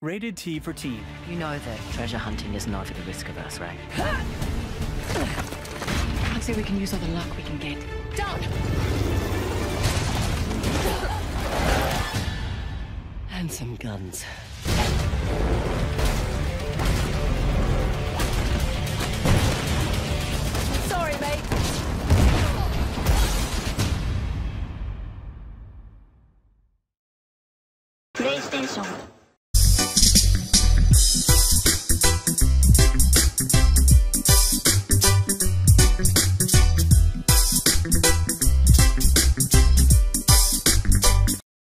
Rated T for teen. You know that treasure hunting is not the risk averse, right? I'd say we can use all the luck we can get. Down! And some guns. Sorry, mate. PlayStation.